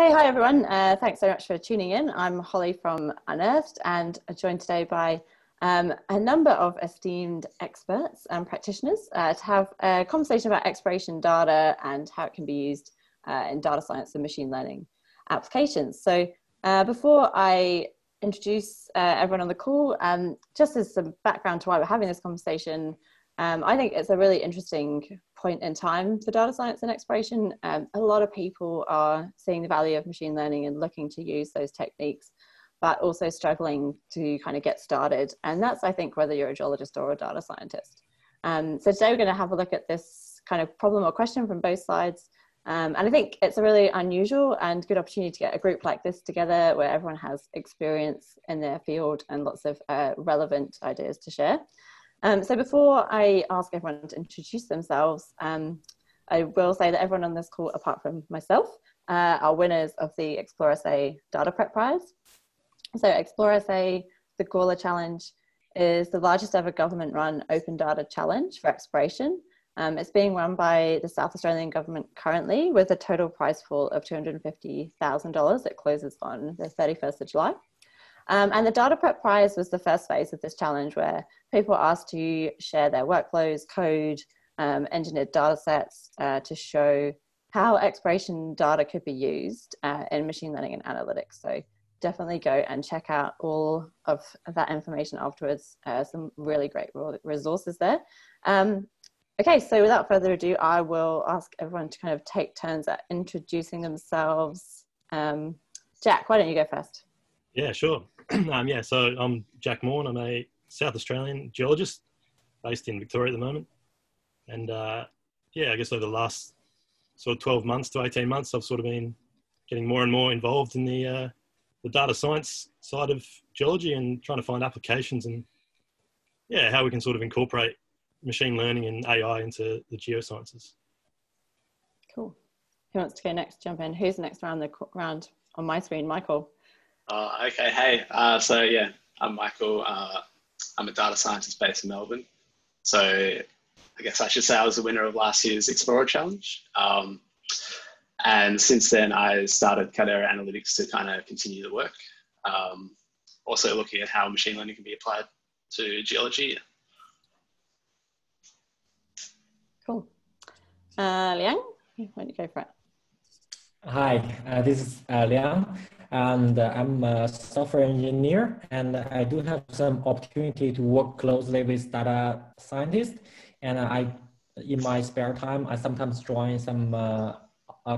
Okay, hi everyone. Uh, thanks so much for tuning in. I'm Holly from Unearthed and joined today by um, a number of esteemed experts and practitioners uh, to have a conversation about exploration data and how it can be used uh, in data science and machine learning applications. So uh, before I introduce uh, everyone on the call, um, just as some background to why we're having this conversation, um, I think it's a really interesting point in time for data science and exploration. Um, a lot of people are seeing the value of machine learning and looking to use those techniques, but also struggling to kind of get started. And that's, I think, whether you're a geologist or a data scientist. Um, so today we're going to have a look at this kind of problem or question from both sides. Um, and I think it's a really unusual and good opportunity to get a group like this together where everyone has experience in their field and lots of uh, relevant ideas to share. Um, so before I ask everyone to introduce themselves, um, I will say that everyone on this call, apart from myself, uh, are winners of the Explore SA Data Prep Prize. So Explore SA, the Gawler Challenge, is the largest ever government-run open data challenge for exploration. Um, it's being run by the South Australian government currently with a total prize pool of $250,000. It closes on the 31st of July. Um, and the Data Prep Prize was the first phase of this challenge where people were asked to share their workflows, code, um, engineered data sets uh, to show how exploration data could be used uh, in machine learning and analytics. So definitely go and check out all of that information afterwards. Uh, some really great resources there. Um, okay, so without further ado, I will ask everyone to kind of take turns at introducing themselves. Um, Jack, why don't you go first? Yeah, sure. um, yeah, so I'm Jack Maughan. I'm a South Australian geologist based in Victoria at the moment. And uh, yeah, I guess over the last sort of 12 months to 18 months, I've sort of been getting more and more involved in the, uh, the data science side of geology and trying to find applications and yeah, how we can sort of incorporate machine learning and AI into the geosciences. Cool. Who wants to go next? Jump in. Who's next around the round on my screen? Michael. Uh, okay, hey. Uh, so yeah, I'm Michael. Uh, I'm a data scientist based in Melbourne. So I guess I should say I was the winner of last year's Explorer Challenge. Um, and since then, I started Caldera Analytics to kind of continue the work. Um, also looking at how machine learning can be applied to geology. Cool. Uh, Liang, why don't you go for it? Hi, uh, this is uh, Liang and uh, I'm a software engineer and I do have some opportunity to work closely with data scientists. And I, in my spare time, I sometimes join some uh,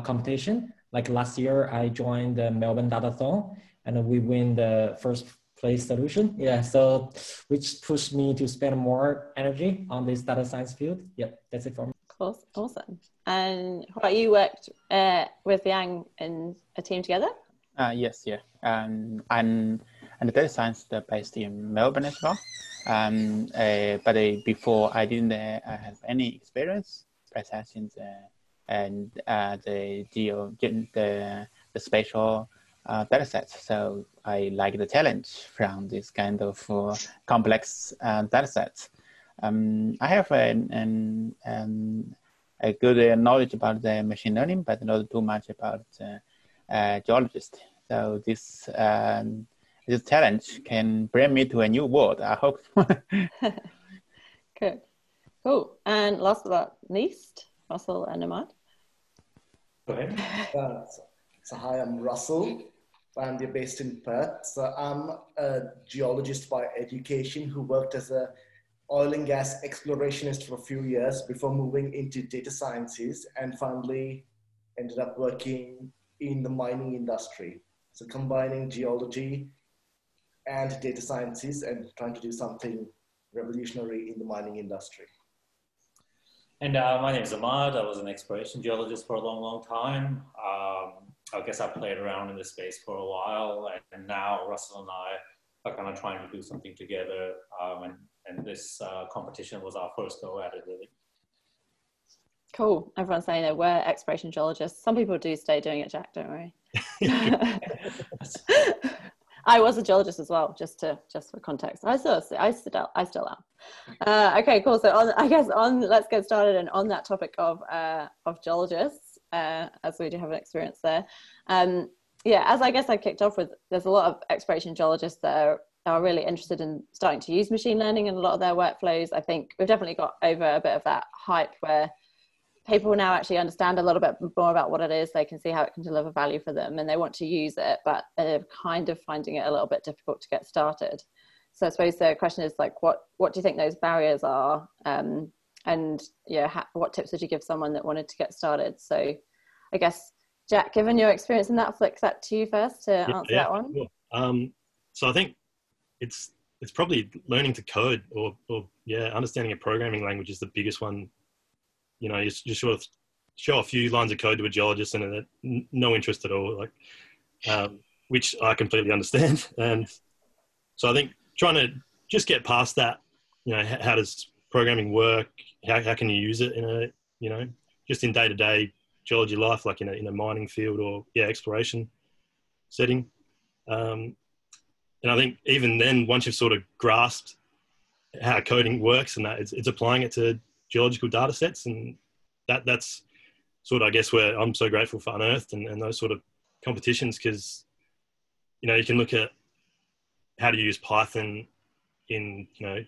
competition. Like last year, I joined the Melbourne Datathon and we win the first place solution. Yeah, so which pushed me to spend more energy on this data science field. Yep, that's it for me. Cool, awesome. And how about you worked uh, with Yang in a team together? Uh, yes, yeah. Um, I'm a data science based in Melbourne as well. Um, uh, but uh, before I didn't uh, have any experience processing the and uh, the geo the the spatial uh, data sets. So I like the challenge from this kind of uh, complex uh, data sets. Um, I have an, an, an, a good knowledge about the machine learning, but not too much about uh, geologist. So this um, this challenge can bring me to a new world. I hope. Good, cool. And last but not least, Russell and Ahmad. Go. Uh, so, so, hi, I'm Russell, and we're based in Perth. So I'm a geologist by education who worked as a oil and gas explorationist for a few years before moving into data sciences and finally ended up working in the mining industry. So combining geology and data sciences and trying to do something revolutionary in the mining industry. And uh, my name is Ahmad. I was an exploration geologist for a long, long time. Um, I guess I played around in this space for a while, and now Russell and I are kind of trying to do something together. Um, and, and this uh, competition was our first go at it, really. Cool. Everyone's saying they were exploration geologists. Some people do stay doing it, Jack, don't worry. I was a geologist as well, just to just for context. I still, I still, I still am. Uh, okay, cool. So on, I guess on, let's get started. And on that topic of uh, of geologists, uh, as we do have an experience there. Um, yeah, as I guess I kicked off with, there's a lot of exploration geologists that are, are really interested in starting to use machine learning in a lot of their workflows. I think we've definitely got over a bit of that hype where people now actually understand a little bit more about what it is. They can see how it can deliver value for them and they want to use it, but they're kind of finding it a little bit difficult to get started. So I suppose the question is like, what, what do you think those barriers are? Um, and yeah, ha- what tips would you give someone that wanted to get started? So I guess, Jack, given your experience in that, flick that to you first to Yeah, answer yeah, that one. sure. Um, so I think it's it's probably learning to code or, or yeah, understanding a programming language is the biggest one. You know, you just, sort of show a few lines of code to a geologist and no interest at all, like, um, which I completely understand. And so I think trying to just get past that, you know, how does programming work? How, how can you use it in a, you know, just in day to day geology life, like in a, in a mining field or yeah, exploration setting. Um, and I think even then, once you've sort of grasped how coding works and that, it's, it's applying it to geological data sets. And that that's sort of, I guess, where I'm so grateful for Unearthed and, and those sort of competitions because, you know, you can look at how to use Python in, you know,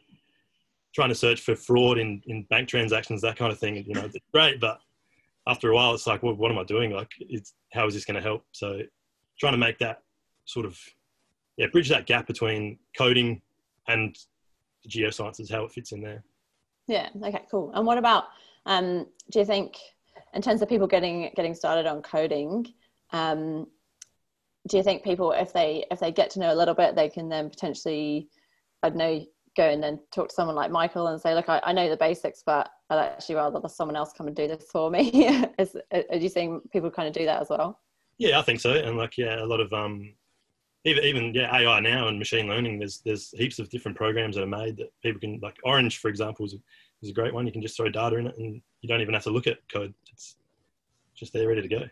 trying to search for fraud in, in bank transactions, that kind of thing. You know, great, but after a while, it's like, well, what am I doing? Like, it's, how is this going to help? So trying to make that sort of yeah bridge that gap between coding and geosciences how it fits in there Yeah. Okay. Cool. And what about? Um, do you think, in terms of people getting getting started on coding, um, do you think people, if they if they get to know a little bit, they can then potentially, I don't know, go and then talk to someone like Michael and say, look, I, I know the basics, but I'd actually rather someone else come and do this for me. Is, are you seeing people kind of do that as well? yeah i think so and like yeah a lot of um even, even yeah ai now and machine learning there's there's heaps of different programs that are made that people can like orange for example is a, is a great one you can just throw data in it and you don't even have to look at code it's just there ready to go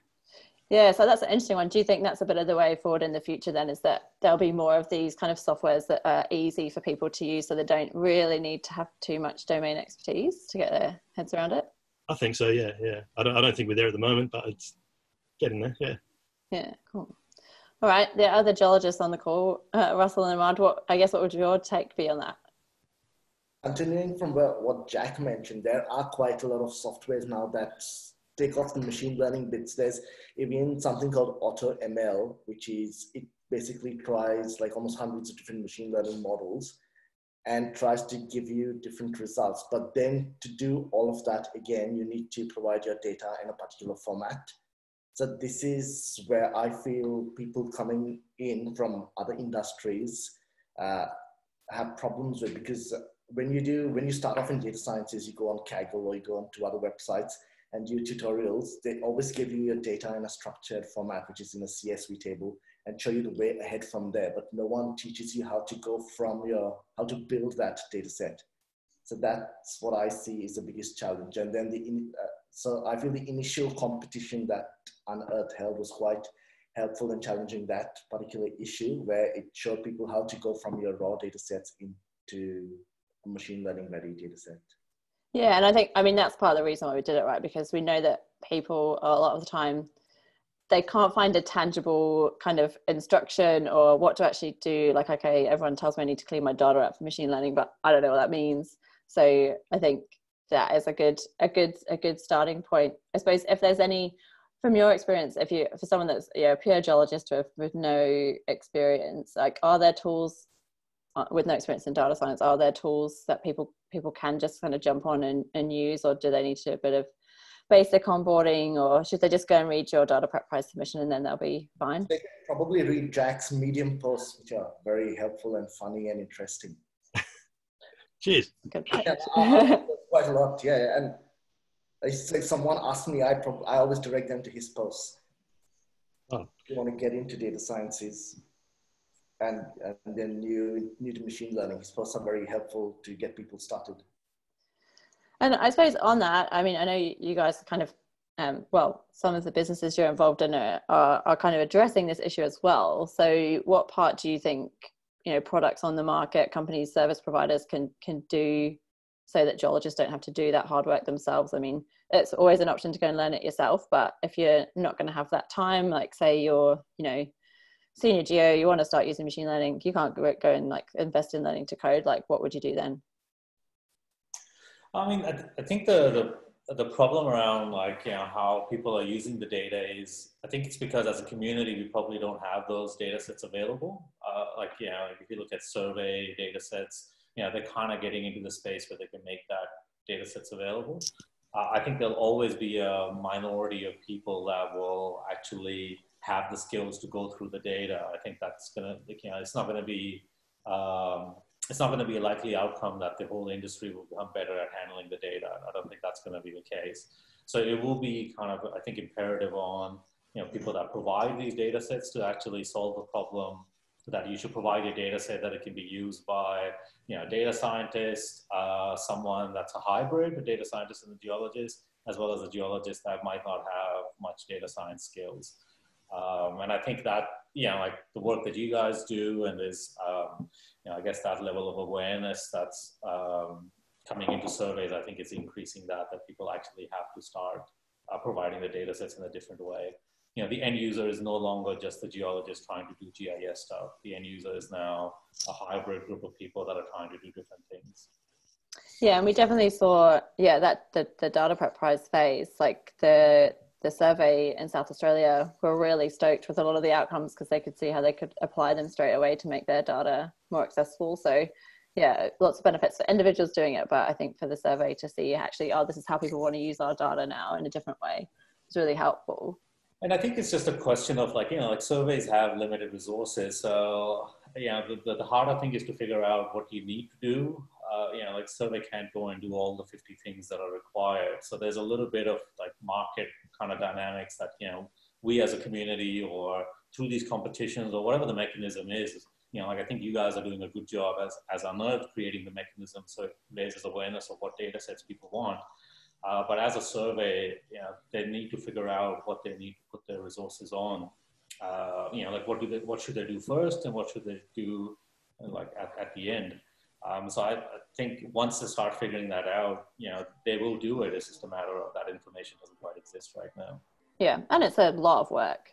Yeah, so that's an interesting one. Do you think that's a bit of the way forward in the future then is that there'll be more of these kind of softwares that are easy for people to use so they don't really need to have too much domain expertise to get their heads around it? i think so yeah yeah i don't, I don't think we're there at the moment but it's getting there yeah Yeah, cool. All right, the other geologists on the call, uh, Russell and Ahmad, what I guess what would your take be on that? Continuing from what Jack mentioned, there are quite a lot of softwares now that take off the machine learning bits. There's even something called AutoML, which is it basically tries like almost hundreds of different machine learning models and tries to give you different results. But then to do all of that again, you need to provide your data in a particular format. So this is where I feel people coming in from other industries uh, have problems with because when you do when you start off in data sciences, you go on Kaggle or you go on to other websites and do tutorials. They always give you your data in a structured format, which is in a CSV table, and show you the way ahead from there. But no one teaches you how to go from your how to build that data set. So that's what I see is the biggest challenge. And then the uh, so I feel the initial competition that Unearthed held was quite helpful in challenging that particular issue, where it showed people how to go from your raw data sets into a machine learning ready data set. Yeah, and I think I mean that's part of the reason why we did it, right? Because we know that people a lot of the time they can't find a tangible kind of instruction or what to actually do. Like, okay, everyone tells me I need to clean my data up for machine learning, but I don't know what that means. So I think that is a good a good a good starting point. I suppose if there's any from your experience, if you for someone that's you know, a pure geologist with, with no experience, like are there tools uh, with no experience in data science, are there tools that people people can just kind of jump on and, and use, or do they need to do a bit of basic onboarding, or should they just go and read your data prep prize submission and then they'll be fine? They can probably read Jack's Medium posts, which are very helpful and funny and interesting. cheers Good. Yeah, I- I- quite a lot, yeah. yeah. And it's like someone asked me, I prob- I always direct them to his posts. Oh. If you want to get into data sciences and, and then new new to machine learning, his posts are very helpful to get people started. And I suppose on that, I mean, I know you, you guys kind of, um, well, some of the businesses you're involved in are, are, are kind of addressing this issue as well. So, what part do you think, you know, products on the market, companies, service providers can can do so that geologists don't have to do that hard work themselves. I mean, it's always an option to go and learn it yourself, but if you're not going to have that time, like say you're, you know, senior geo, you want to start using machine learning, you can't go, and like invest in learning to code. Like, what would you do then? I mean, I, I think the, the the problem around like you know how people are using the data is I think it's because as a community we probably don't have those data sets available. Uh, like you know if you look at survey data sets, you know they're kind of getting into the space where they can make that data sets available. Uh, I think there'll always be a minority of people that will actually have the skills to go through the data. I think that's gonna you know it's not gonna be um, it's not going to be a likely outcome that the whole industry will become better at handling the data. I don't think that's going to be the case. So it will be kind of, I think, imperative on you know people that provide these data sets to actually solve the problem. That you should provide a data set that it can be used by you know data scientist, uh, someone that's a hybrid, a data scientist and a geologist, as well as a geologist that might not have much data science skills. Um, and I think that, you know, like the work that you guys do and is, um, you know, I guess that level of awareness that's um, coming into surveys, I think it's increasing that, that people actually have to start uh, providing the data sets in a different way. You know, the end user is no longer just the geologist trying to do GIS stuff. The end user is now a hybrid group of people that are trying to do different things. Yeah, and we definitely saw, yeah, that the, the data prep prize phase, like the the survey in South Australia were really stoked with a lot of the outcomes because they could see how they could apply them straight away to make their data more accessible. So, yeah, lots of benefits for individuals doing it, but I think for the survey to see actually, oh, this is how people want to use our data now in a different way is really helpful. And I think it's just a question of like, you know, like surveys have limited resources. So, yeah, the, the harder thing is to figure out what you need to do uh, you know, like survey can't go and do all the 50 things that are required. So there's a little bit of like market kind of dynamics that, you know, we as a community or through these competitions or whatever the mechanism is, you know, like I think you guys are doing a good job as, as Unearthed creating the mechanism so it raises awareness of what data sets people want. Uh, but as a survey, you know, they need to figure out what they need to put their resources on. Uh, you know, like what do they, what should they do first and what should they do like at, at the end? Um, so I, I, think once they start figuring that out, you know, they will do it. It's just a matter of that information doesn't quite exist right now. Yeah, and it's a lot of work.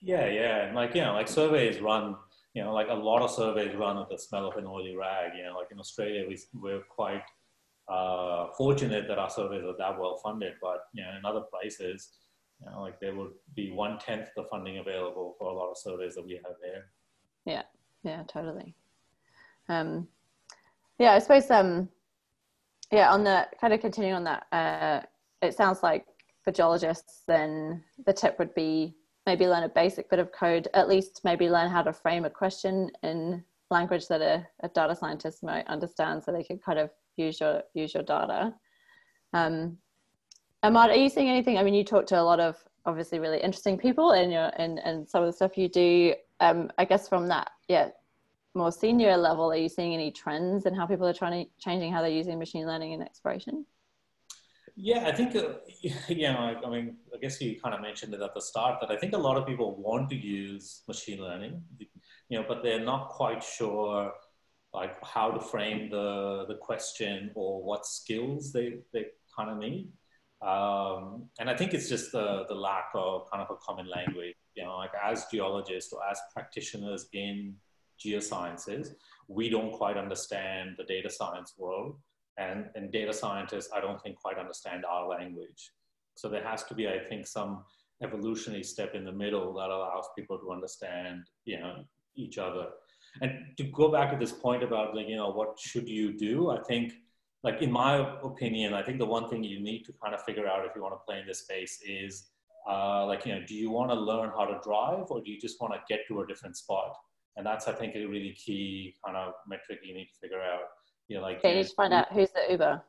Yeah, yeah, and like you know, like surveys run, you know, like a lot of surveys run with the smell of an oily rag. You know, like in Australia, we we're quite uh, fortunate that our surveys are that well funded, but you know, in other places, you know, like there would be one tenth the funding available for a lot of surveys that we have there. Yeah, yeah, totally. Um, yeah, I suppose um yeah, on the kind of continuing on that, uh it sounds like for geologists then the tip would be maybe learn a basic bit of code, at least maybe learn how to frame a question in language that a, a data scientist might understand so they can kind of use your use your data. Um, Ahmad, are you seeing anything? I mean, you talk to a lot of obviously really interesting people in your and and some of the stuff you do. Um, I guess from that, yeah, more senior level, are you seeing any trends in how people are trying to changing how they're using machine learning in exploration? Yeah, I think, uh, you know, I, I, mean, I guess you kind of mentioned it at the start that I think a lot of people want to use machine learning, you know, but they're not quite sure like how to frame the, the question or what skills they, they kind of need. Um, and I think it's just the, the lack of kind of a common language, you know, like as geologists or as practitioners in geosciences, we don't quite understand the data science world. And, and data scientists, I don't think quite understand our language. So there has to be, I think, some evolutionary step in the middle that allows people to understand, you know, each other. And to go back to this point about like, you know, what should you do? I think, like in my opinion, I think the one thing you need to kind of figure out if you want to play in this space is, uh, like, you know, do you want to learn how to drive or do you just want to get to a different spot? and that's I think a really key kind of metric you need to figure out. You know, like you need to find out who's the Uber.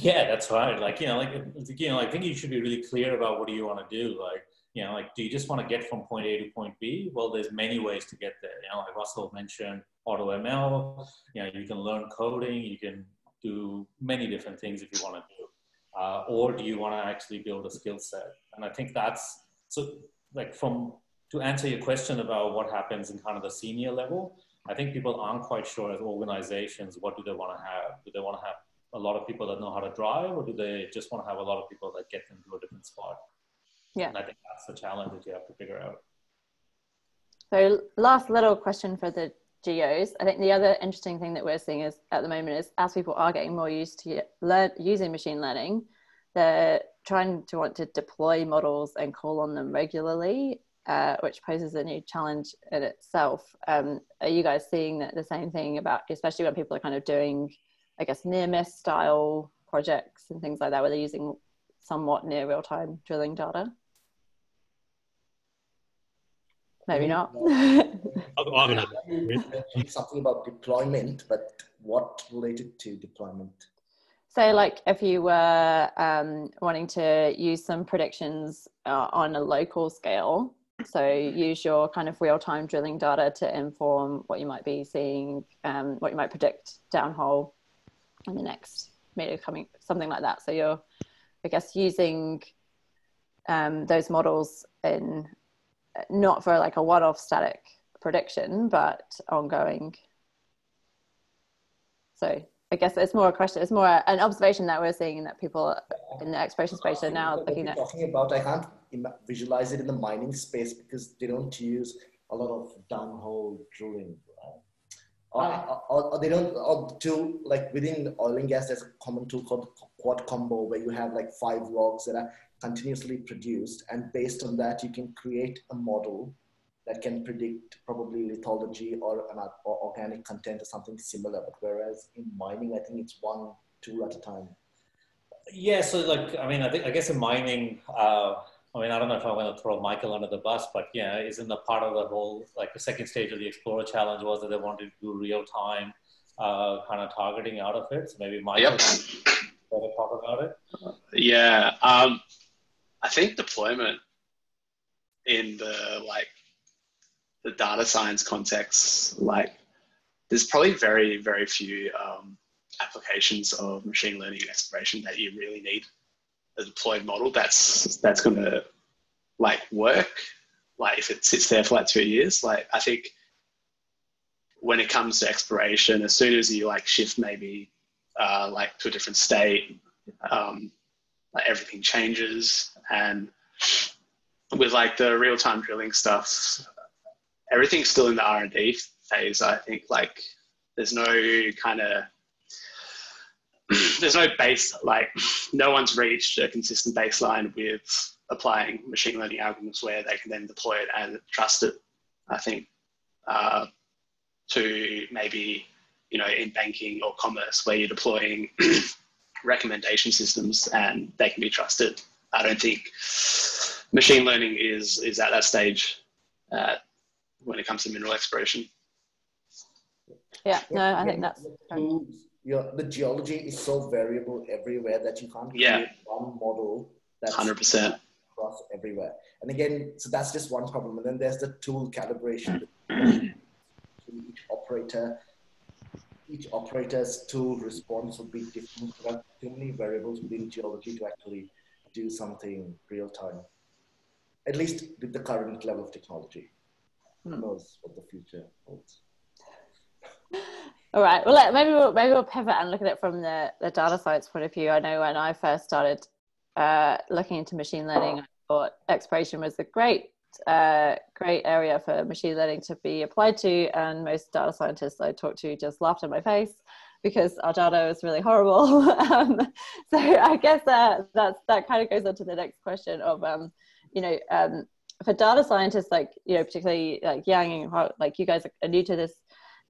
Yeah, that's right. Like you know, like you know, I think you should be really clear about what do you want to do. Like you know, like do you just want to get from point A to point B? Well, there's many ways to get there. You know, like Russell mentioned, AutoML. You know, you can learn coding. You can do many different things if you want to do. Uh, or do you want to actually build a skill set? And I think that's so. Like from to answer your question about what happens in kind of the senior level, I think people aren't quite sure as organizations, what do they want to have? Do they want to have a lot of people that know how to drive, or do they just want to have a lot of people that get them to a different spot? Yeah. And I think that's the challenge that you have to figure out. So last little question for the geos. I think the other interesting thing that we're seeing is at the moment is as people are getting more used to learn using machine learning, they're trying to want to deploy models and call on them regularly, uh, which poses a new challenge in itself. Um, are you guys seeing that the same thing about, especially when people are kind of doing, I guess, near miss style projects and things like that, where they're using somewhat near real time drilling data? Maybe not. I haven't had Something about deployment, but what related to deployment? So, like, if you were um, wanting to use some predictions uh, on a local scale, so use your kind of real-time drilling data to inform what you might be seeing, um, what you might predict downhole in the next meter coming, something like that. So you're, I guess, using um, those models in not for like a one-off static prediction, but ongoing. So I guess it's more a question. It's more an observation that we're seeing that people in the exploration uh, space are now looking at. Talking about, I can't visualize it in the mining space because they don't use a lot of downhole drilling. Or, or, or, they don't, or to like within oil and gas, there's a common tool called quad combo where you have like five logs that are continuously produced. And based on that, you can create a model that can predict probably lithology or, or organic content or something similar. But whereas in mining, I think it's one tool at a time. Yeah, so like, I mean, I think, I guess in mining, uh, I mean, I don't know if I want to throw Michael under the bus, but yeah, isn't the part of the whole, like the second stage of the Explorer Challenge was that they wanted to do real time uh, kind of targeting out of it. So maybe Michael Yep. can talk about it. Yeah, um, I think deployment in the like the data science context, like there's probably very very few um, applications of machine learning and exploration that you really need a deployed model that's that's going to like work. Like if it sits there for like two years, like I think when it comes to exploration, as soon as you like shift maybe uh, like to a different state, um, like everything changes. And with like the real-time drilling stuff everything's still in the r&d phase i think like there's no kind of there's no base like no one's reached a consistent baseline with applying machine learning algorithms where they can then deploy it and trust it i think uh, to maybe you know in banking or commerce where you're deploying recommendation systems and they can be trusted. I don't think machine learning is is at that stage uh, when it comes to mineral exploration. Yeah, no, I think that's. Yeah, the geology is so variable everywhere that you can't Yeah. create one model that's Hundred percent. across everywhere. And again, so that's just one problem. And then there's the tool calibration. each operator, each operator's tool response would be different. There are too many variables within geology to actually do something real time. At least with the current level of technology. Who knows what the future holds? All right. Well, maybe we'll maybe we'll pivot and look at it from the, the data science point of view. I know when I first started uh, looking into machine learning, I thought exploration was a great uh, great area for machine learning to be applied to, and most data scientists I talked to just laughed in my face because our data is really horrible. um, so I guess that that's that kind of goes on to the next question of um, you know um, for data scientists like you know particularly like Yang and like you guys are new to this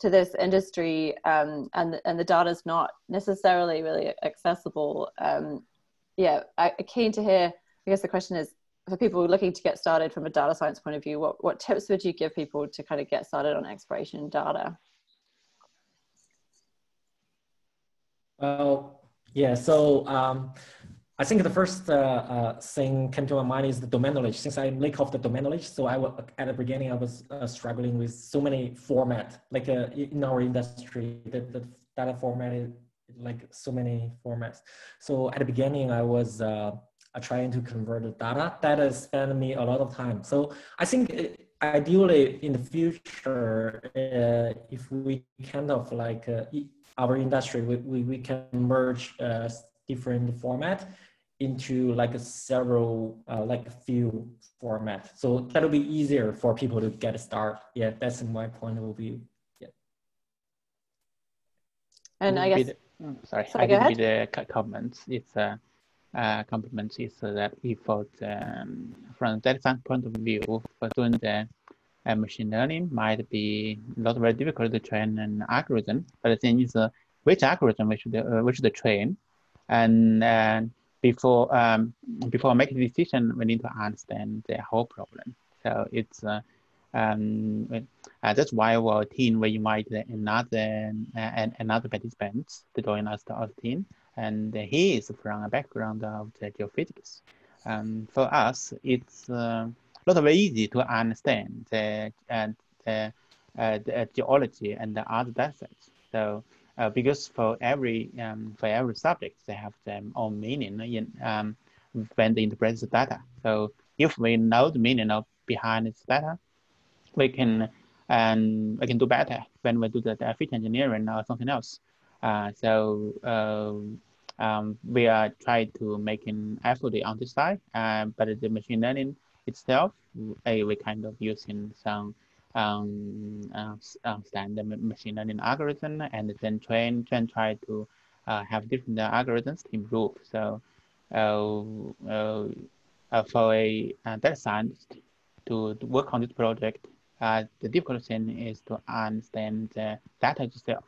to this industry um, and and the data is not necessarily really accessible. Um, yeah, I, keen to hear. I guess the question is for people looking to get started from a data science point of view. What what tips would you give people to kind of get started on exploration data? Well, yeah. So um, I think the first uh, uh, thing came to my mind is the domain knowledge. Since I lack of the domain knowledge, so I was, at the beginning I was uh, struggling with so many format. Like uh, in our industry, the, the data format is like so many formats. So at the beginning, I was uh, trying to convert the data. That spent me a lot of time. So I think uh, ideally in the future, uh, if we kind of like our industry, we, we, we can merge uh, different format into like a several, uh, like a few format. So that'll be easier for people to get a start. Yeah, that's my point of view. yeah. And I guess, the, oh, sorry, sorry, I go didn't read the comments. It's compliments is that if um, from that point of view, for doing the uh, machine learning might be not very difficult to train an algorithm. But the thing is, uh, which algorithm we should uh, we should train, and uh, before um, before making a decision, we need to understand the whole problem. So it's uh, um, uh, that's why our team we invite another uh, another participant to join us to our team, and he is from a background of the geophysics. Um, for us, it's uh, not very easy to understand the, uh, the, uh, the geology and the other data sets. So uh, because for every um, for every subject, they have their own meaning in, um, when they interpret the data. So if we know the meaning of behind this data, we can and we can do better when we do the, the feature engineering or something else. Uh, so uh, um, we are trying to make an effort on this side, uh, but the machine learning itself, uh, we kind of using some um, uh, standard machine learning algorithm and then train, train try to uh, have different algorithms to improve. So uh, uh, for a data scientist to, to, work on this project, the difficult thing is to understand the data itself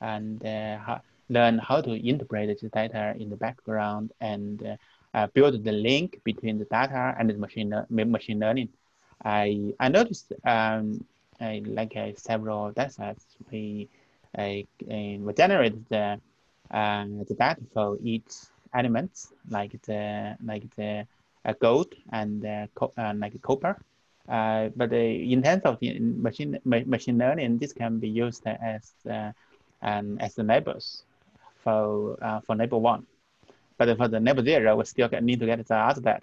and how, learn how to interpret the data in the background and uh, build the link between the data and the machine machine learning. I I noticed um, I, like uh, several data sets we uh, we generate the uh, the data for each elements like the like the uh, gold and uh, uh, like copper. Uh, but uh, in terms of machine ma machine learning, this can be used as uh, um, as the neighbors for uh, for neighbor one but for the neighbor zero, we still need to get the that.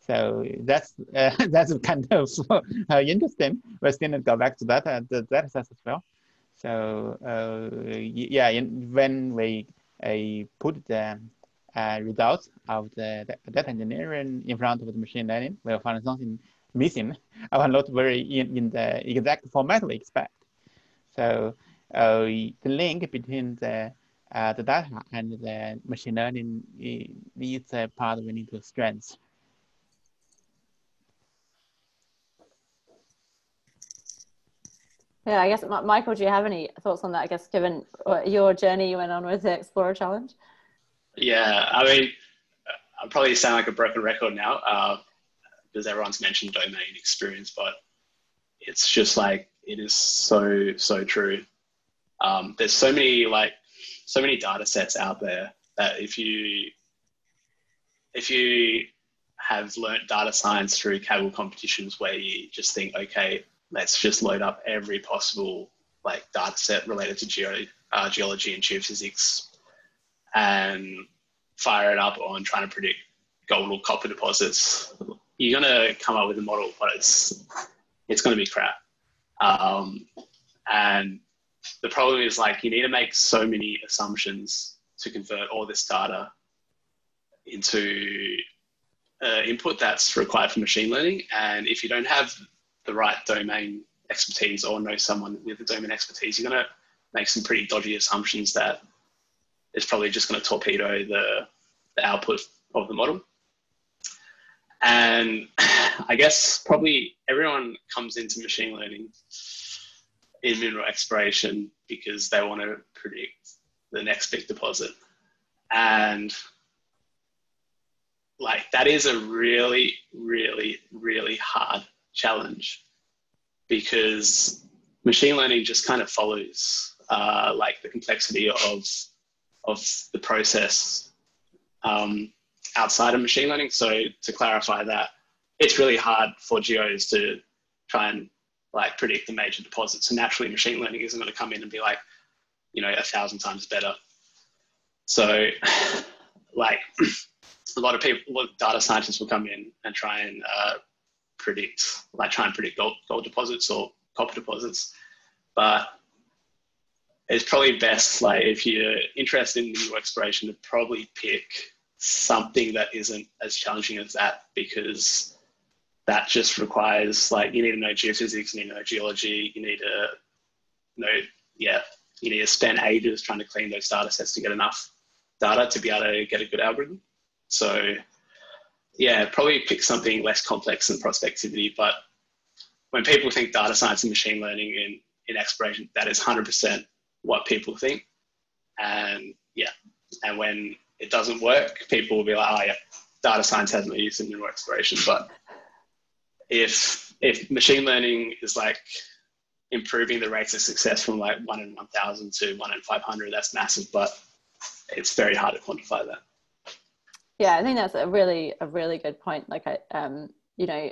So that's uh, that's kind of uh, interesting. We still need to go back to that uh, the data set as well. So uh, yeah, in, when we uh, put the uh, results of the, the, data engineering in front of the machine learning, we'll find something missing or not very in, in the exact format we expect. So the link between the uh, the data and the machine learning is a part we need to strengthen. Yeah, I guess Michael, do you have any thoughts on that? I guess given your journey you went on with the Explorer Challenge. Yeah, I mean, I probably sound like a broken record now uh, because everyone's mentioned domain experience, but it's just like it is so so true. Um, there's so many like so many data sets out there that if you if you have learnt data science through Kaggle competitions where you just think, okay, let's just load up every possible like data set related to geo, uh, geology and geophysics and fire it up on trying to predict gold or copper deposits, you're going to come up with a model, but it's, it's going to be crap. Um, and the problem is like you need to make so many assumptions to convert all this data into uh, input that's required for machine learning. And if you don't have the right domain expertise or know someone with the domain expertise, you're going to make some pretty dodgy assumptions that is probably just going to torpedo the, the output of the model. And I guess probably everyone comes into machine learning in mineral exploration because they want to predict the next big deposit. And like that is a really, really, really hard challenge because machine learning just kind of follows uh, like the complexity of of the process um, outside of machine learning. So to clarify that, it's really hard for geos to try and like predict the major deposits. So naturally, machine learning isn't going to come in and be like, you know, a thousand times better. So, like, a lot of people, a lot of data scientists will come in and try and uh, predict, like, try and predict gold, gold deposits or copper deposits, but it's probably best like if you're interested in mineral exploration to probably pick something that isn't as challenging as that because that just requires like you need to know geophysics, you need to know geology, you need to know yeah, you need to spend ages trying to clean those data sets to get enough data to be able to get a good algorithm. So yeah, probably pick something less complex than prospectivity. But when people think data science and machine learning in, in exploration, that is 100% what people think. And yeah, and when it doesn't work, people will be like, oh yeah, data science hasn't used in mineral exploration. But if if machine learning is like improving the rates of success from like one in 1,000 to one in 500, that's massive. But it's very hard to quantify that. Yeah, I think that's a really a really good point. Like I, um, you know,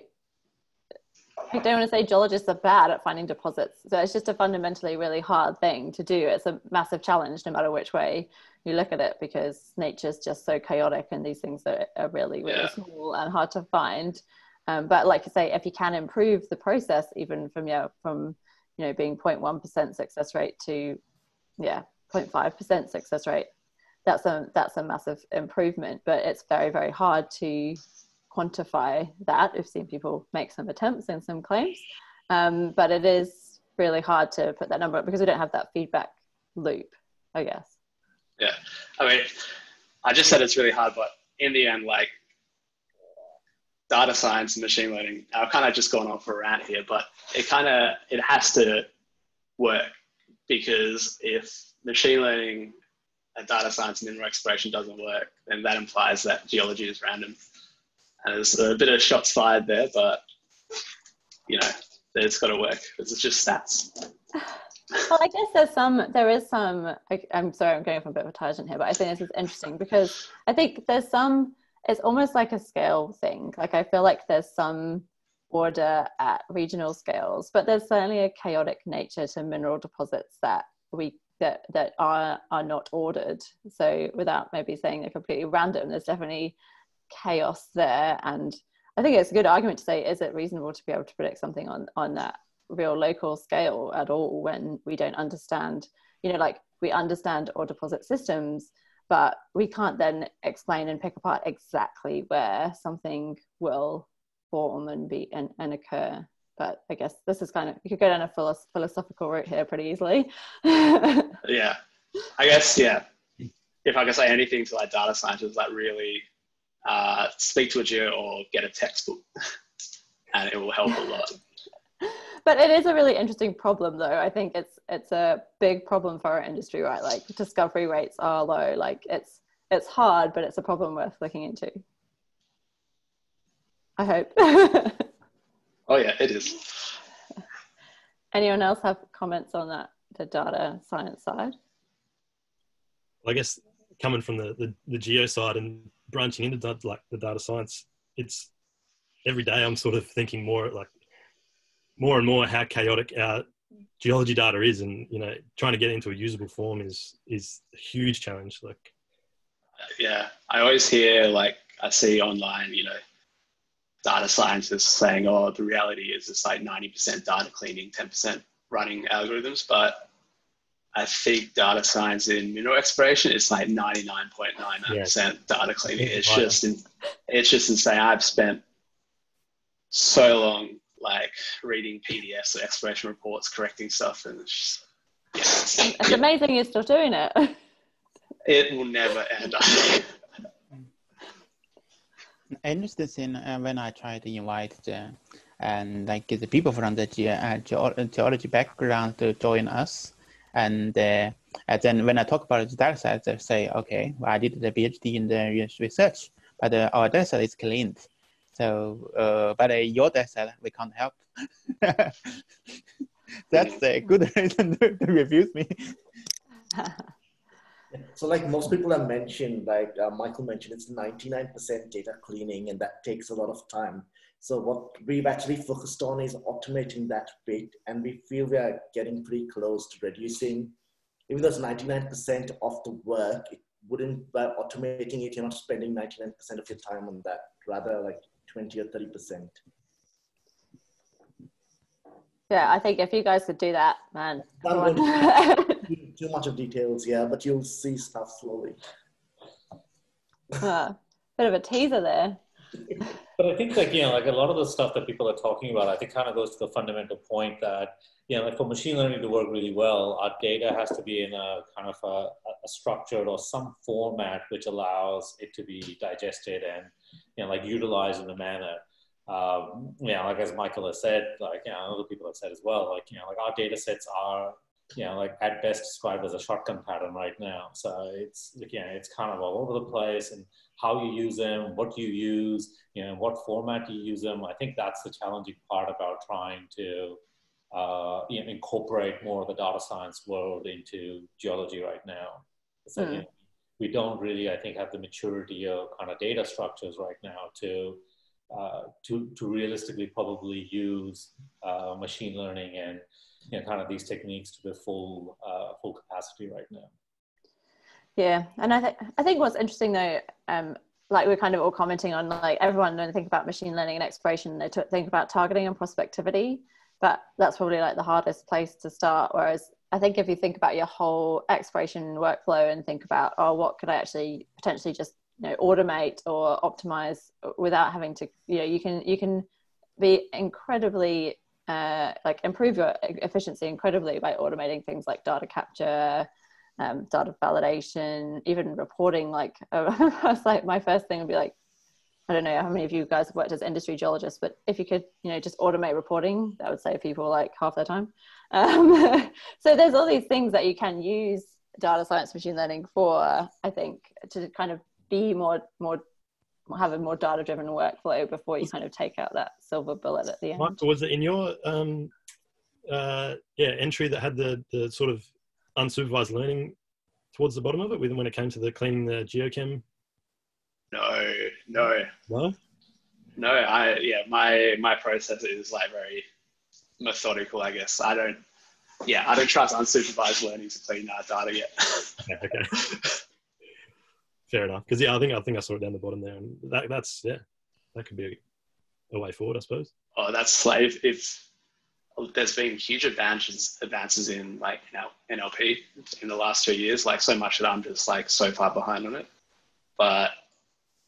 I don't want to say geologists are bad at finding deposits. So it's just a fundamentally really hard thing to do. It's a massive challenge, no matter which way you look at it, because nature's just so chaotic and these things are, are really, really yeah. small and hard to find. Um, but like I say, if you can improve the process, even from yeah, from you know being 0.1% success rate to yeah 0.5% success rate, that's a that's a massive improvement. But it's very very hard to quantify that we've seen people make some attempts and some claims. Um, but it is really hard to put that number up because we don't have that feedback loop i guess. Yeah. I mean i just said it's really hard but in the end like data science and machine learning i've kind of just gone on for a rant here but it kind of it has to work because if machine learning and data science and mineral exploration doesn't work, then that implies that geology is random. And there's a bit of shots fired there, but you know, it's got to work. It's just stats. Well, I guess there's some, there is some, I, I'm sorry, I'm going off a bit of a tangent here, but I think this is interesting because I think there's some, it's almost like a scale thing. Like I feel like there's some order at regional scales, but there's certainly a chaotic nature to mineral deposits that we that that are are not ordered so without maybe saying they're completely random there's definitely chaos there and i think it's a good argument to say is it reasonable to be able to predict something on on that real local scale at all when we don't understand you know like we understand ore deposit systems but we can't then explain and pick apart exactly where something will form and be and, and occur but I guess this is kind of you could go down a philosophical route here pretty easily. yeah, I guess yeah. If I can say anything to like data scientists, like really uh, speak to a geo or get a textbook, and it will help a lot. but it is a really interesting problem, though. I think it's it's a big problem for our industry, right? Like discovery rates are low. Like it's it's hard, but it's a problem worth looking into. I hope. Oh yeah, it is. Anyone else have comments on that, the data science side? I guess coming from the, the, the geo side and branching into like the data science, it's every day I'm sort of thinking more like more and more how chaotic our geology data is, and you know, trying to get into a usable form is is a huge challenge. Like, yeah, I always hear like I see online, you know, data scientists saying, oh, the reality is it's like 90% data cleaning, 10% running algorithms. But I think data science in mineral exploration is like 99.99% yeah. data cleaning. It's just, it's just insane. I've spent so long like reading PDFs or exploration reports, correcting stuff. And it's, just, yeah, it's, it's amazing you're still doing it. it will never end. interesting uh, when I try to invite the, and like the people from the ge- uh, ge- geology background to join us. And, uh, and then when I talk about the data set, they say, okay, well, I did the PhD in the research, but uh, our data set is cleaned. So, uh, but uh, your data set, we can't help. That's a good reason to, to refuse me. So, like most people have mentioned, like uh, Michael mentioned, it's 99% data cleaning, and that takes a lot of time. So, what we've actually focused on is automating that bit, and we feel we are getting pretty close to reducing. Even though it's 99% of the work, it wouldn't by automating it, you're not spending 99% of your time on that, rather like 20 or 30%. Yeah, I think if you guys could do that, man. too much of details, yeah, but you'll see stuff slowly. Uh, bit of a teaser there. But I think like, you know, like a lot of the stuff that people are talking about, I think kind of goes to the fundamental point that, you know, like for machine learning to work really well, our data has to be in a kind of a, a structured or some format which allows it to be digested and, you know, like utilized in a manner. Um, you know, like as Michael has said, like, you know, other people have said as well, like, you know, like our data sets are you know, like at best described as a shotgun pattern right now. So it's again, it's kind of all over the place and how you use them, what you use, you know, what format you use them. I think that's the challenging part about trying to uh, you know, incorporate more of the data science world into geology right now. So mm. we don't really, I think, have the maturity of kind of data structures right now to uh, to to realistically probably use uh, machine learning and you know, kind of these techniques to their full uh, full capacity right now. Yeah, and I think I think what's interesting though, um, like we're kind of all commenting on, like everyone when they think about machine learning and exploration, they t- think about targeting and prospectivity, but that's probably like the hardest place to start. Whereas I think if you think about your whole exploration workflow and think about, oh, what could I actually potentially just you know automate or optimize without having to, you know, you can you can be incredibly uh, like improve your efficiency incredibly by automating things like data capture, um, data validation, even reporting. Like, I was like, my first thing would be like, I don't know how many of you guys have worked as industry geologists, but if you could, you know, just automate reporting, that would save people like half their time. Um, so there's all these things that you can use data science, machine learning for. I think to kind of be more more have a more data driven workflow before you kind of take out that silver bullet at the end. Michael, was it in your um, uh, yeah entry that had the the sort of unsupervised learning towards the bottom of it when it came to the cleaning the geochem? No, no, no, no. I yeah, my my process is like very methodical. I guess I don't. Yeah, I don't trust unsupervised learning to clean our data yet. okay. fair enough. Because yeah, I think I think I saw it down the bottom there, and that that's yeah, that could be a, a way forward, I suppose. Oh, that's like if there's been huge advances advances in like you know, NLP in the last two years, like so much that I'm just like so far behind on it. But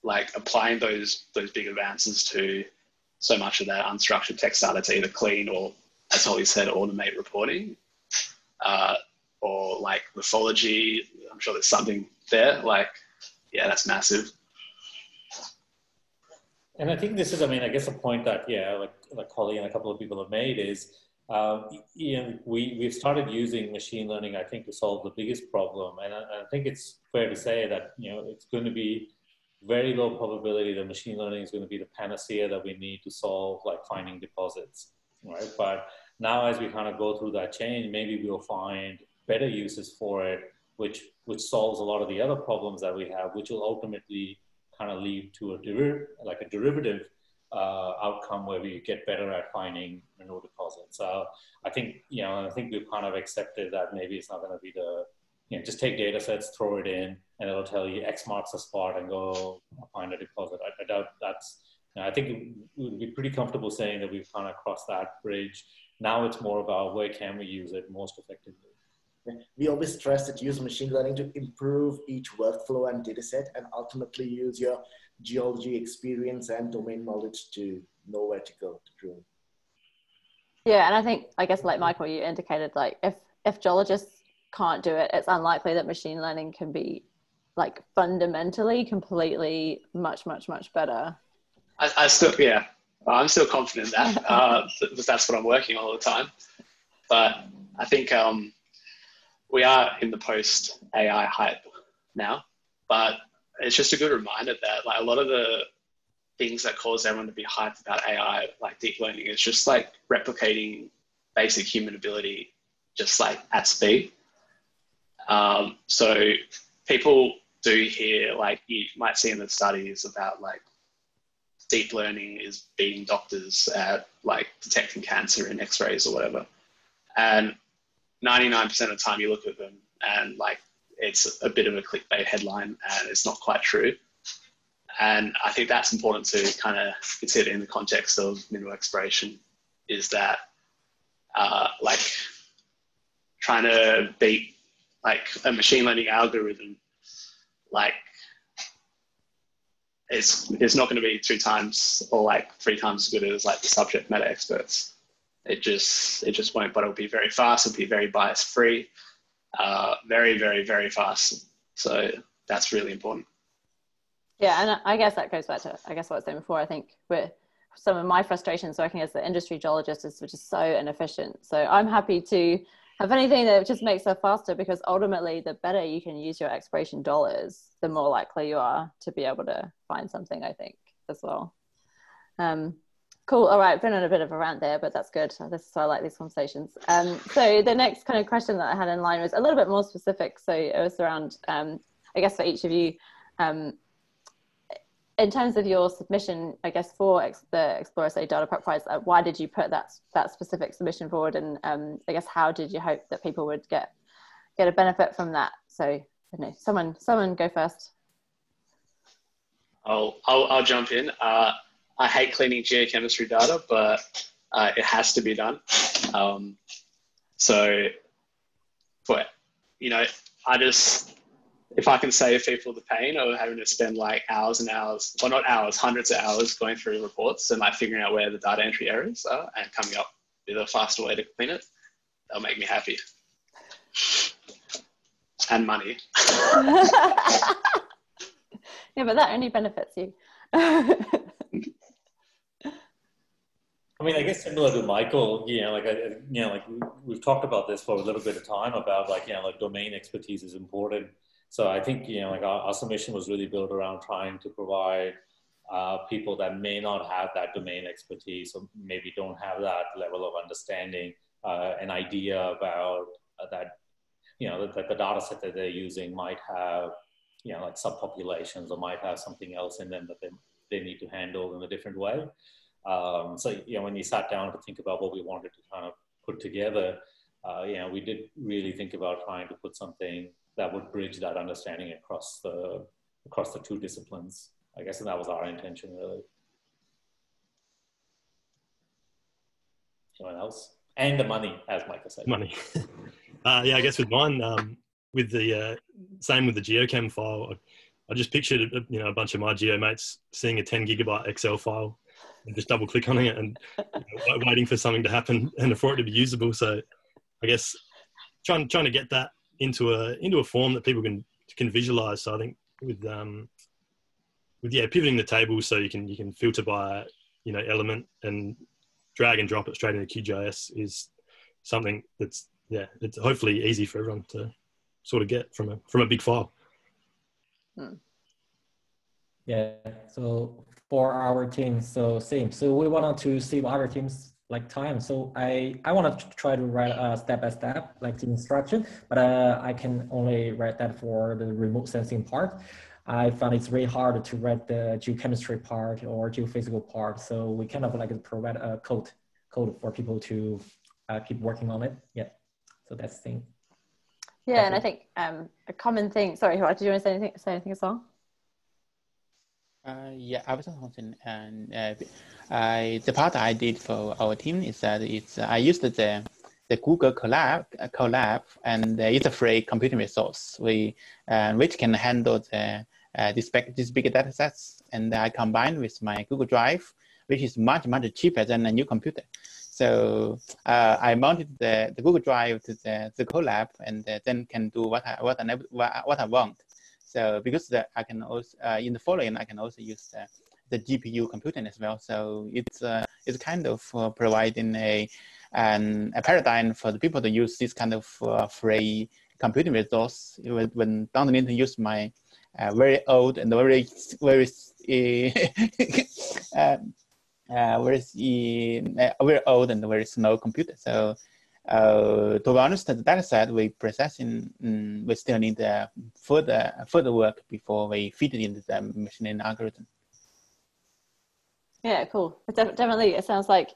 like applying those those big advances to so much of that unstructured text data to either clean or, as Holly said, automate reporting, uh, or like lithology. I'm sure there's something there. Like yeah, that's massive. And I think this is, I mean, I guess a point that, yeah, like, like Holly and a couple of people have made is, uh, you know, we, we've started using machine learning, I think, to solve the biggest problem. And I, I think it's fair to say that, you know, it's going to be very low probability that machine learning is going to be the panacea that we need to solve like finding deposits, right? But now as we kind of go through that change, maybe we'll find better uses for it which which solves a lot of the other problems that we have, which will ultimately kind of lead to a deriv- like a derivative uh, outcome where we get better at finding mineral deposits. So I think you know I think we've kind of accepted that maybe it's not going to be the you know just take data sets, throw it in, and it'll tell you X marks a spot and go find a deposit. I, I doubt that's. You know, I think we would be pretty comfortable saying that we've kind of crossed that bridge. Now it's more about where can we use it most effectively. We always stress that use machine learning to improve each workflow and dataset and ultimately use your geology experience and domain knowledge to know where to go to drill. Yeah, and I think I guess like Michael, you indicated like if if geologists can't do it, it's unlikely that machine learning can be like fundamentally completely much much much better. I, I still yeah, I'm still confident that uh, because that's what I'm working all the time. But I think um, we are in the post AI hype now, but it's just a good reminder that like a lot of the things that cause everyone to be hyped about AI, like deep learning, is just like replicating basic human ability, just like at speed. Um, so people do hear like you might see in the studies about like deep learning is beating doctors at like detecting cancer in X-rays or whatever, and 99% of the time you look at them and like it's a bit of a clickbait headline and it's not quite true. And I think that's important to kind of consider in the context of mineral exploration is that uh, like trying to beat like a machine learning algorithm, like it's it's not going to be two times or like three times as good as like the subject matter experts. It just it just won't, but it'll be very fast. It'll be very bias free, uh, very very very fast. So that's really important. Yeah, and I guess that goes back to I guess what I was saying before. I think with some of my frustrations working as the industry geologist is which is so inefficient. So I'm happy to have anything that just makes it faster because ultimately the better you can use your exploration dollars, the more likely you are to be able to find something, I think, as well. Um, cool. All right, been on a bit of a rant there, but that's good. This is why I like these conversations. Um, so the next kind of question that I had in line was a little bit more specific. So it was around, um, I guess for each of you, um, in terms of your submission, I guess for ex- the Explorer Data Prep Prize, uh, why did you put that that specific submission forward, and um, I guess how did you hope that people would get get a benefit from that? So, know, someone someone go first. I'll I'll, I'll jump in. Uh, I hate cleaning geochemistry data, but uh, it has to be done. Um, so, for you know, I just if I can save people the pain of having to spend like hours and hours, well, not hours, hundreds of hours going through reports and like figuring out where the data entry errors are and coming up with a faster way to clean it, that'll make me happy. And money. yeah, but that only benefits you. I mean, I guess similar to Michael, you know, like I, you know, like we've talked about this for a little bit of time about like you know, like domain expertise is important so I think you know, like our, our submission was really built around trying to provide uh, people that may not have that domain expertise or maybe don't have that level of understanding, uh, an idea about uh, that, you know, that, that, the data set that they're using might have, you know, like subpopulations or might have something else in them that they, they need to handle in a different way. Um, so, you know, when you sat down to think about what we wanted to kind of put together, uh, you know, we did really think about trying to put something that would bridge that understanding across the across the two disciplines. I guess and that was our intention really. Anyone else? And the money, as Micah said. Money. uh, yeah, I guess with mine, um, with the uh, same with the geochem file, I, I just pictured you know a bunch of my geo mates seeing a 10 gigabyte Excel file and just double click on it and you know, waiting for something to happen and for it to be usable. So I guess trying trying to get that into a into a form that people can can visualize. So I think with um, with yeah pivoting the table so you can you can filter by you know element and drag and drop it straight into QGIS is something that's yeah it's hopefully easy for everyone to sort of get from a from a big file. Hmm. Yeah. So for our team, so same. So we wanted to see what other teams like time. So I, I want to try to write a step by step, like the instruction, but uh, I can only write that for the remote sensing part. I found it's really hard to write the geochemistry part or geophysical part. So we kind of like provide a code, code for people to uh, keep working on it. Yeah. So that's the thing. Yeah, and I think um, a common thing. Sorry, did you want to say anything? Say anything as well? Uh, yeah, I was something, and uh, I, the part I did for our team is that it's I used the the Google Colab uh, Colab, and it's a free computing resource we uh, which can handle the uh, this big this big data sets, and I combined with my Google Drive, which is much much cheaper than a new computer. So uh, I mounted the, the Google Drive to the, the Colab, and uh, then can do what I what I what I want. So because the, I can also uh, in the following I can also use the, the GPU computing as well. So it's uh, it's kind of uh, providing a an, a paradigm for the people to use this kind of uh, free computing resource when, don't need to use my uh, very old and very very uh, very very old and very slow computer. So uh, to be honest, the data set we processing, um, we still need uh, further further work before we feed it into the machine learning algorithm. Yeah, cool. definitely, it sounds like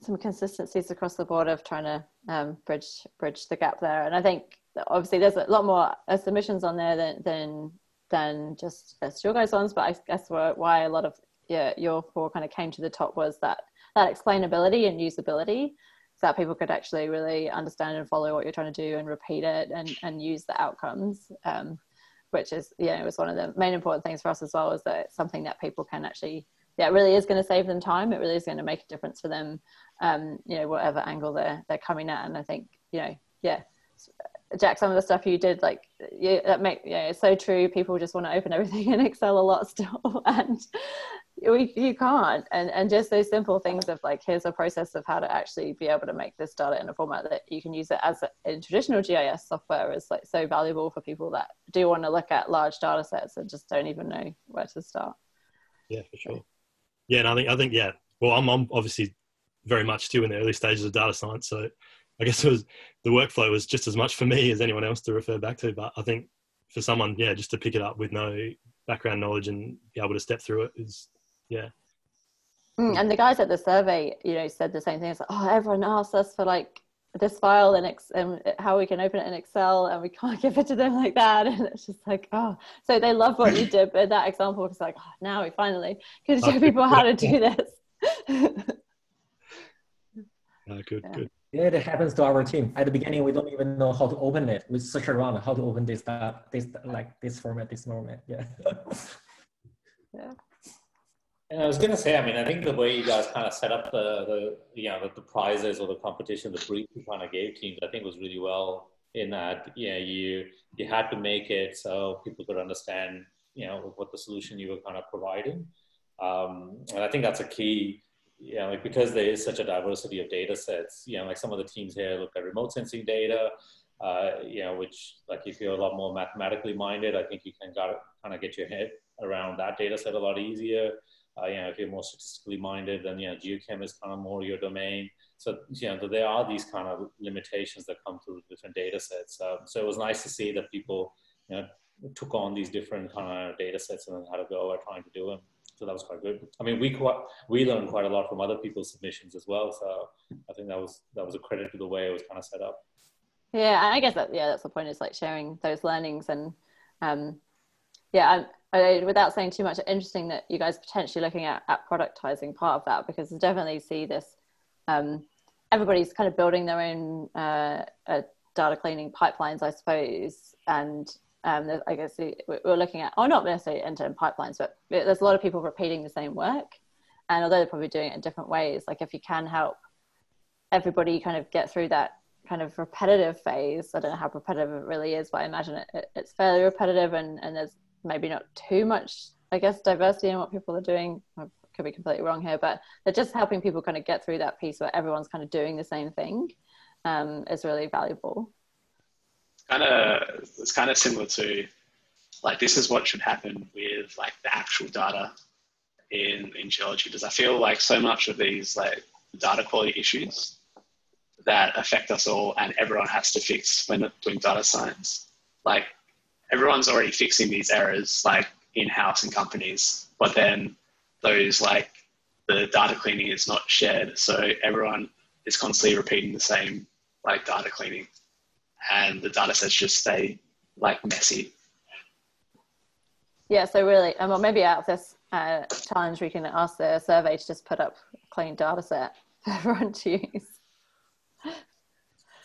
some consistencies across the board of trying to um, bridge bridge the gap there. And I think obviously there's a lot more uh, submissions on there than than than just your guys' ones. But I guess why a lot of yeah, your four kind of came to the top was that that explainability and usability that people could actually really understand and follow what you're trying to do and repeat it and, and use the outcomes. Um, which is, you know, was one of the main important things for us as well, is that it's something that people can actually, yeah, it really is going to save them time. It really is going to make a difference for them, um, you know, whatever angle they're, they're coming at. And I think, you know, yeah, Jack, some of the stuff you did, like yeah, that make yeah, it's so true. People just want to open everything in Excel a lot still, and we, you can't. And and just those simple things of like here's a process of how to actually be able to make this data in a format that you can use it as a, in traditional gis software is like so valuable for people that do want to look at large data sets and just don't even know where to start. Yeah for sure. Yeah and i think i think yeah well i'm, I'm obviously very much still in the early stages of data science so i guess it was the workflow was just as much for me as anyone else to refer back to but i think for someone yeah just to pick it up with no background knowledge and be able to step through it is yeah. Mm, and the guys at the survey you know said the same thing. It's like oh everyone asks us for like this file in Ex- and how we can open it in excel and we can't give it to them like that. And it's just like oh. So they love what you did but that example was like oh, now we finally can show people how to do this. Uh, good yeah. good it happens to our team. At the beginning, we don't even know how to open it. We search around how to open this, that, this, like this format, this format. Yeah. yeah. And I was going to say, I mean, I think the way you guys kind of set up the, the you know, the, the prizes or the competition, the brief you kind of gave teams, I think was really well in that, know, you, you had to make it so people could understand, you know, what the solution you were kind of providing. Um, and I think that's a key, know, like because there is such a diversity of data sets, you know, like some of the teams here look at remote sensing data, uh, you know, which like if you're a lot more mathematically minded, I think you can kind of get your head around that data set a lot easier. Uh, you know, if you're more statistically minded, then you know, geochem is kind of more your domain. So you know, there are these kind of limitations that come through different data sets. Um, so it was nice to see that people, you know, took on these different kind of data sets and then had to go at trying to do them. So that was quite good. I mean, we quite, we learned quite a lot from other people's submissions as well. So I think that was that was a credit to the way it was kind of set up. Yeah, I guess that yeah, that's the point. Is like sharing those learnings and um, yeah, I'm, I, without saying too much, interesting that you guys potentially looking at, at productizing part of that because I definitely see this. Um, everybody's kind of building their own uh, uh, data cleaning pipelines, I suppose, and um, I guess we're looking at, oh, not necessarily end-to-end pipelines, but there's a lot of people repeating the same work, and although they're probably doing it in different ways, like if you can help everybody kind of get through that kind of repetitive phase, I don't know how repetitive it really is, but I imagine it, it's fairly repetitive, and, and there's maybe not too much, I guess, diversity in what people are doing. I could be completely wrong here, but they're just helping people kind of get through that piece where everyone's kind of doing the same thing um, is really valuable. Kind of, it's kind of similar to like this is what should happen with like the actual data in in geology because I feel like so much of these like data quality issues that affect us all and everyone has to fix when doing data science like everyone's already fixing these errors like in-house in companies, but then those like the data cleaning is not shared. So everyone is constantly repeating the same like data cleaning and the data sets just stay like messy. Yeah, so really, um, well, maybe out of this uh, challenge, we can ask the survey to just put up a clean data set for everyone to use.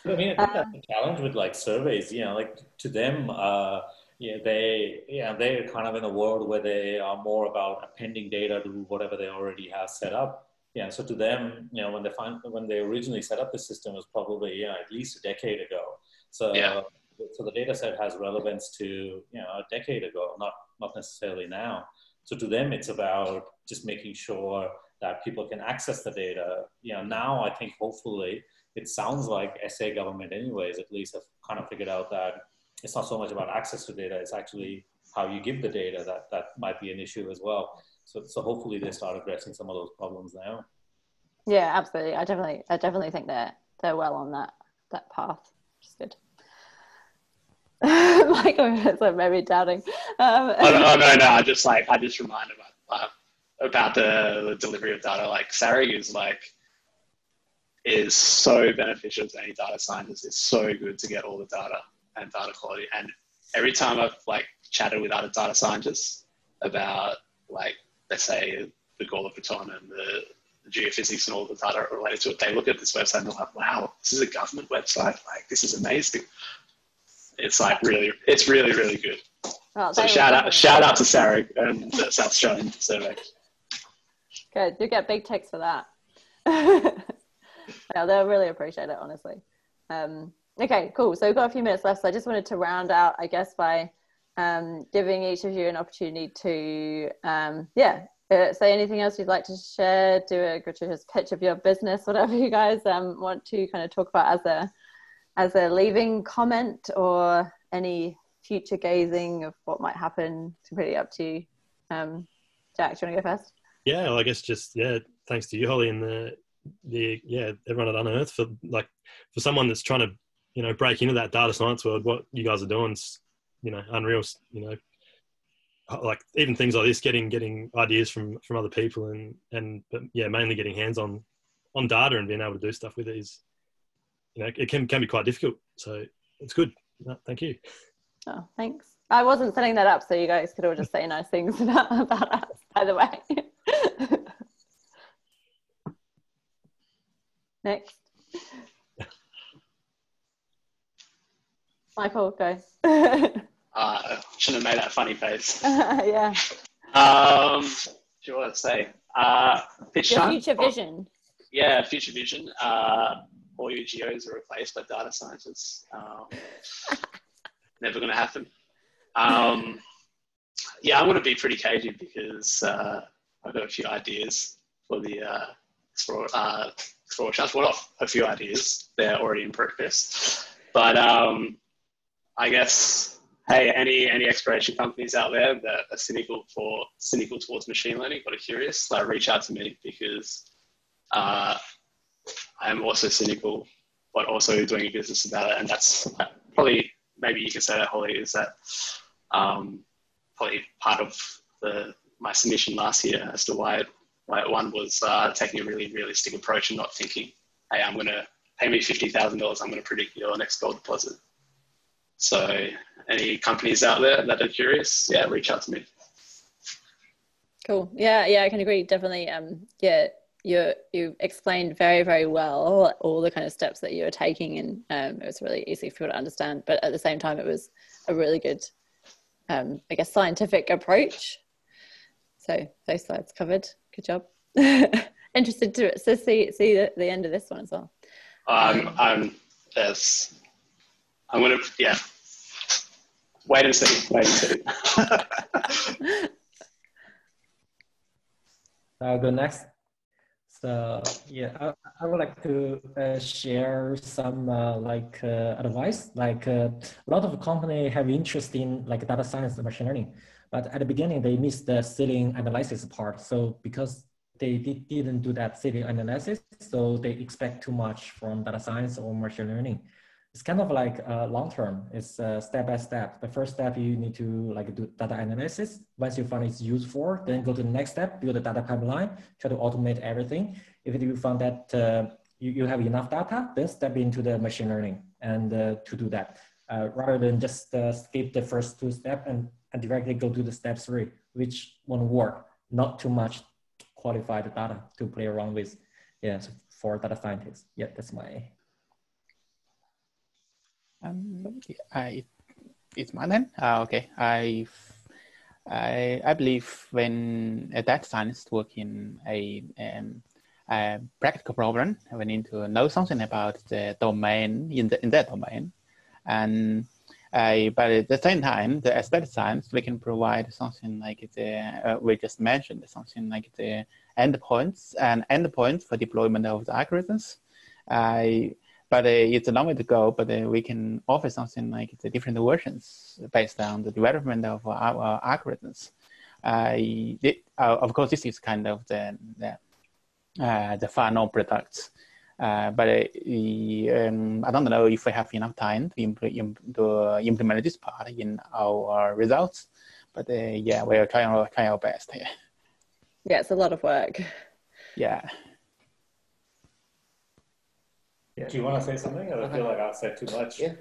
I mean, I think that's the challenge with like surveys. You know, like to them, uh, yeah, they yeah they're kind of in a world where they are more about appending data to whatever they already have set up. Yeah, so to them, you know, when they find when they originally set up the system was probably yeah at least a decade ago. So yeah. so the data set has relevance to you know a decade ago, not not necessarily now. So to them, it's about just making sure that people can access the data. You know, now I think hopefully it sounds like SA government, anyways, at least have kind of figured out that it's not so much about access to data; it's actually how you give the data that that might be an issue as well. So, so hopefully they start addressing some of those problems now. Yeah, absolutely. I definitely, I definitely think they're, they're well on that that path. Is good. Michael, it's like maybe doubting. Um, oh, no, oh, no, no. I just like I just reminded about uh, about the, the delivery of data. Like SARIG is like is so beneficial to any data scientist. It's so good to get all the data and data quality. And every time I've like chatted with other data scientists about like let's say the Gawler Craton and the geophysics and all the data related to it, they look at this website and they're like, wow, this is a government website. Like, this is amazing. It's like really, it's really, really good. Well, So shout out, shout out to SARIG and the South Australian survey. Good. You get big ticks for that. yeah, they'll really appreciate it, honestly. Um, okay, cool. So we've got a few minutes left. So I just wanted to round out, I guess, by um, giving each of you an opportunity to, um, yeah, uh, say anything else you'd like to share, do a gratuitous pitch of your business, whatever you guys um, want to kind of talk about as a as a leaving comment or any future gazing of what might happen. It's completely up to you. Um, Jack, do you want to go first? Yeah, well, I guess just yeah, thanks to you, Holly, and the the yeah everyone at Unearthed for like for someone that's trying to you know break into that data science world. What you guys are doing is you know unreal. You know, Uh, like even things like this, getting getting ideas from from other people, and and but yeah, mainly getting hands on on data and being able to do stuff with it is you know it can can be quite difficult. So it's good. No, thank you. Oh, thanks. I wasn't setting that up so you guys could all just say nice things about, about us, by the way. Next. Michael, go. Uh, shouldn't have made that funny face. yeah. Um, what do you want to say? Uh, Your future vision. Yeah, future vision. Uh, all your geos are replaced by data scientists. Um, never going to happen. Um, yeah, I'm going to be pretty cagey because uh, I've got a few ideas for the uh, Explorer, uh, Explorer Challenge. Well, a few ideas. They're already in progress. But um, I guess, hey, any any exploration companies out there that are cynical for cynical towards machine learning but are curious, like reach out to me because uh, I'm also cynical, but also doing a business about it. And that's probably maybe you can say that Holly is that um, probably part of the my submission last year as to why it, why it won was uh, taking a really realistic approach and not thinking, hey, I'm going to pay me fifty thousand dollars, I'm going to predict your next gold deposit. So, any companies out there that are curious, yeah, reach out to me. Cool. Yeah, yeah, I can agree. Definitely. Um, yeah, you you explained very, very well all the kind of steps that you were taking, and um, it was really easy for people to understand. But at the same time, it was a really good, um, I guess, scientific approach. So those slides covered. Good job. Interested to so see see the, the end of this one as well. I'm, I'm, yes, I'm gonna, yeah. Wait and see. Wait and see. I'll go next. So yeah, I, I would like to uh, share some uh, like uh, advice. Like uh, a lot of company have interest in like data science and machine learning, but at the beginning they missed the ceiling analysis part. So because they did, didn't do that ceiling analysis, so they expect too much from data science or machine learning. It's kind of like uh, long term. It's uh, step by step. The first step you need to like do data analysis. Once you find it's used for, then go to the next step, build a data pipeline, try to automate everything. If you find that uh, you, you have enough data, then step into the machine learning and uh, to do that. Uh, rather than just uh, skip the first two steps and, and directly go to the step three, which won't work. Not too much qualified data to play around with. Yeah, so for data scientists. Yeah, that's my Um, I, it's my turn. Uh, okay, I, I, I believe when a data scientist work in a, um, a practical problem, we need to know something about the domain in the in that domain, and uh, but at the same time, the data science, we can provide something like the uh, we just mentioned something like the endpoints and endpoints for deployment of the algorithms. I but uh, it's a long way to go. But uh, we can offer something like the different versions based on the development of our algorithms. Uh, it, of course, this is kind of the the, uh, the final product. Uh, but um, I don't know if we have enough time to, impl- to implement this part in our results. But uh, yeah, we're trying, trying our best. Yeah. Yeah, it's a lot of work. Yeah. Do you want to say something? I feel like I've said too much. Yeah.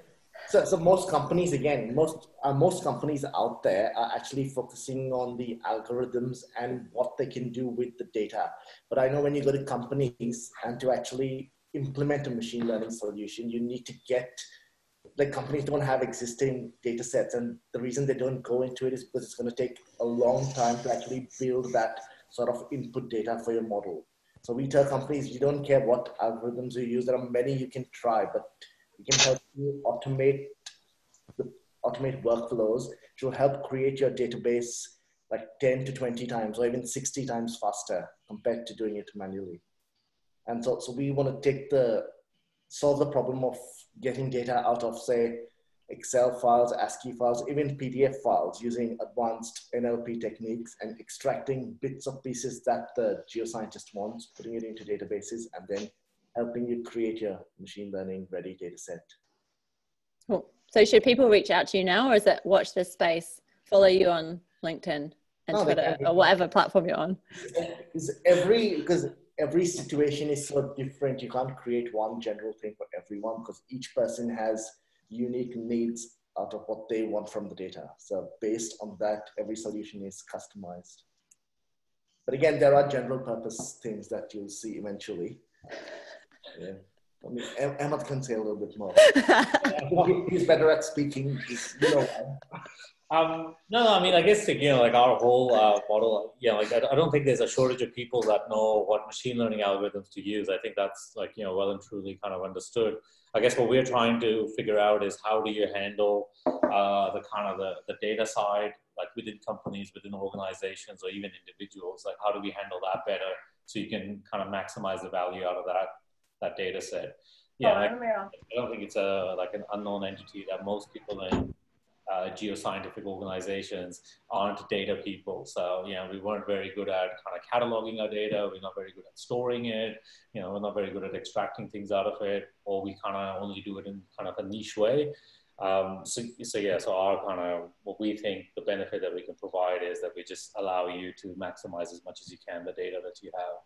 So, so most companies, again, most uh, most companies out there are actually focusing on the algorithms and what they can do with the data. But I know when you go to companies and to actually implement a machine learning solution, you need to get like companies don't have existing data sets, and the reason they don't go into it is because it's going to take a long time to actually build that sort of input data for your model. So we tell companies you don't care what algorithms you use. There are many you can try, but we can help you automate automate workflows to help create your database like 10 to 20 times or even 60 times faster compared to doing it manually. And so, so we want to take the solve the problem of getting data out of say Excel files, ASCII files, even PDF files using advanced NLP techniques and extracting bits of pieces that the geoscientist wants, putting it into databases, and then helping you create your machine learning ready data set. Cool. So should people reach out to you now or is it watch this space, follow you on LinkedIn and no, Twitter or whatever platform you're on? Is every because every situation is so different. You can't create one general thing for everyone because each person has unique needs out of what they want from the data. So based on that, every solution is customized. But again, there are general purpose things that you'll see eventually. Yeah. I mean, Ahmad can say a little bit more. he's better at speaking. You know. Um, no, no, I mean, I guess, you know, like our whole uh, model, you know, like I, I, don't think there's a shortage of people that know what machine learning algorithms to use. I think that's like, you know, well and truly kind of understood. I guess what we're trying to figure out is how do you handle uh, the kind of the, the data side, like within companies, within organizations, or even individuals, like how do we handle that better so you can kind of maximize the value out of that that data set. Yeah, oh, I, I don't think it's a like an unknown entity that most people in uh, geoscientific organizations aren't data people. So, you know, we weren't very good at kind of cataloging our data. We're not very good at storing it. You know, we're not very good at extracting things out of it, or we kind of only do it in kind of a niche way. Um, so, so yeah, so our kind of what we think the benefit that we can provide is that we just allow you to maximize as much as you can the data that you have.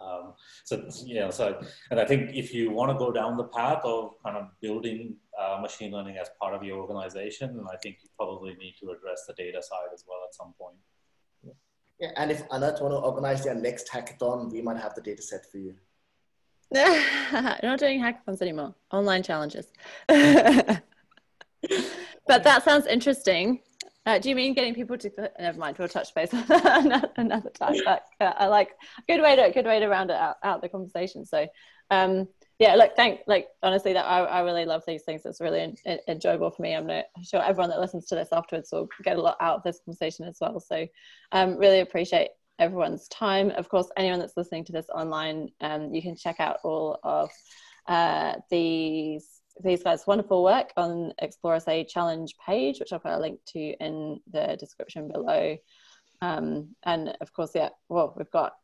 Um, so yeah, so and I think if you want to go down the path of kind of building uh, machine learning as part of your organization, then I think you probably need to address the data side as well at some point. Yeah, and if Unearthed want to organize their next hackathon, we might have the data set for you. not doing hackathons anymore. Online challenges. but that sounds interesting. Uh, do you mean getting people to? Never mind. We'll touch base another, another time. But uh, I like good way to good way to round it out, out the conversation. So, um, yeah, look, thank like honestly that I, I really love these things. It's really in, enjoyable for me. I'm not sure everyone that listens to this afterwards will get a lot out of this conversation as well. So, um, really appreciate everyone's time. Of course, anyone that's listening to this online, um, you can check out all of uh, these these guys' wonderful work on Explore SA challenge page, which I'll put a link to in the description below. Um, and of course, yeah, well, we've got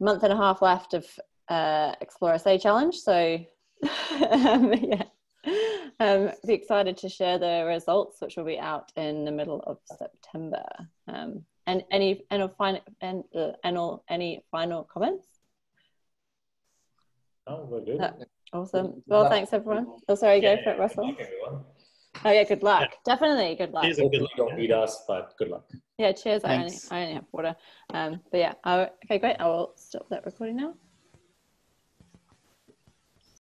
a month and a half left of uh, Explore SA challenge. So, um, yeah, um, be excited to share the results, which will be out in the middle of September. Um, and any and final and uh, and any final comments? Oh, we're good. Uh, Awesome. Well, thanks everyone. Oh, sorry, go for it, Russell. Oh yeah, good luck. Yeah. Definitely good luck. Cheers good luck. You don't need us, but good luck. Yeah, cheers. I only, I only have water. Um, but yeah, I, okay, great. I will stop that recording now.